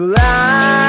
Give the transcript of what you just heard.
blind.